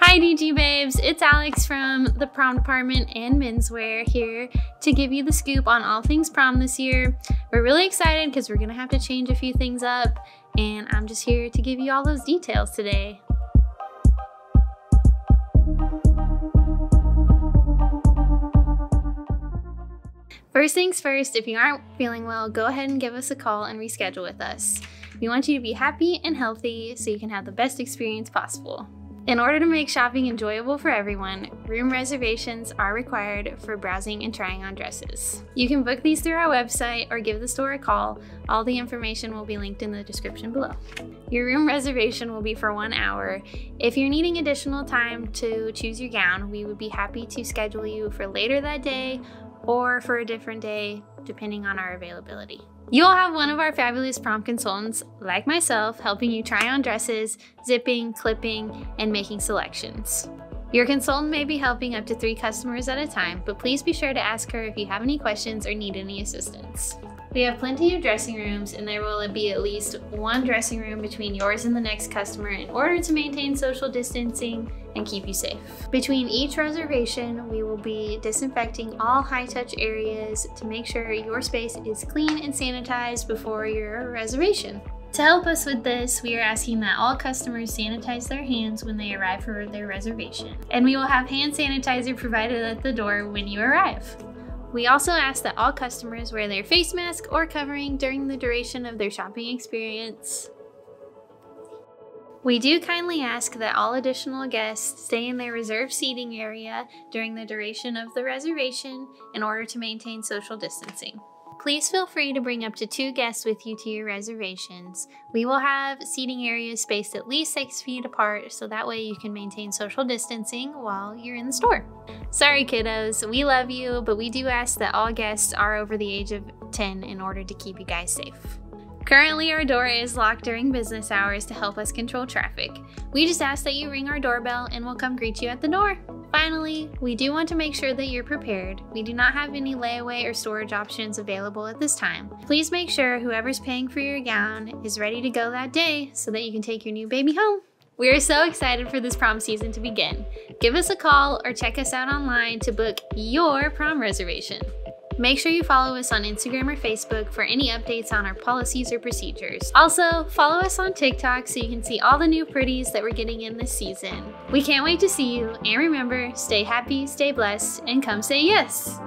Hi DG babes, it's Alex from the prom department and menswear here to give you the scoop on all things prom this year. We're really excited because we're gonna have to change a few things up and I'm just here to give you all those details today. First things first, if you aren't feeling well, go ahead and give us a call and reschedule with us. We want you to be happy and healthy so you can have the best experience possible. In order to make shopping enjoyable for everyone, room reservations are required for browsing and trying on dresses. You can book these through our website or give the store a call. All the information will be linked in the description below. Your room reservation will be for one hour. If you're needing additional time to choose your gown, we would be happy to schedule you for later that day or for a different day, depending on our availability. You'll have one of our fabulous prom consultants, like myself, helping you try on dresses, zipping, clipping, and making selections. Your consultant may be helping up to three customers at a time, but please be sure to ask her if you have any questions or need any assistance. We have plenty of dressing rooms and there will be at least one dressing room between yours and the next customer in order to maintain social distancing and keep you safe. Between each reservation, we will be disinfecting all high touch areas to make sure your space is clean and sanitized before your reservation. To help us with this, we are asking that all customers sanitize their hands when they arrive for their reservation. And we will have hand sanitizer provided at the door when you arrive. We also ask that all customers wear their face mask or covering during the duration of their shopping experience. We do kindly ask that all additional guests stay in their reserved seating area during the duration of the reservation in order to maintain social distancing. Please feel free to bring up to two guests with you to your reservations. We will have seating areas spaced at least six feet apart so that way you can maintain social distancing while you're in the store. Sorry kiddos, we love you, but we do ask that all guests are over the age of 10 in order to keep you guys safe. Currently, our door is locked during business hours to help us control traffic. We just ask that you ring our doorbell and we'll come greet you at the door. Finally, we do want to make sure that you're prepared. We do not have any layaway or storage options available at this time. Please make sure whoever's paying for your gown is ready to go that day so that you can take your new baby home. We are so excited for this prom season to begin. Give us a call or check us out online to book your prom reservation. Make sure you follow us on Instagram or Facebook for any updates on our policies or procedures. Also, follow us on TikTok so you can see all the new pretties that we're getting in this season. We can't wait to see you, and remember, stay happy, stay blessed, and come say yes!